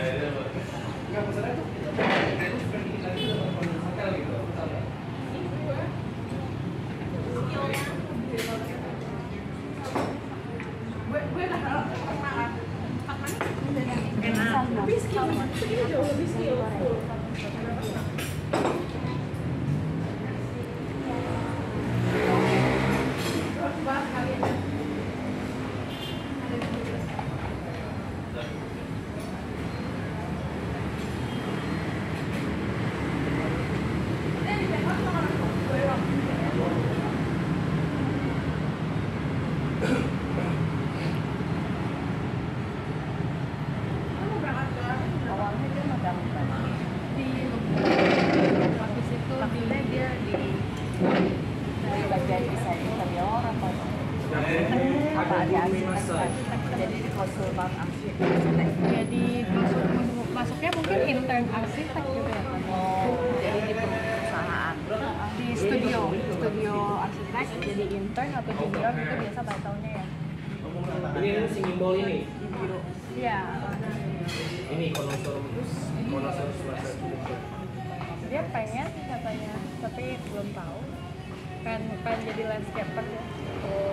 nggak masalahnya tuh gitu apa di arsitek jadi konsultan arsitek jadi masuk masuknya mungkin intern arsitek gitu ya oh jadi di perusahaan di studio. Studio arsitek jadi intern atau junior itu biasa bahasa tahunnya ya? Ini si gimbal ini? Iya. Ini konsultan konsultan suara dia pengen katanya tapi belum tahu. Pengen pengen jadi landscaper ya.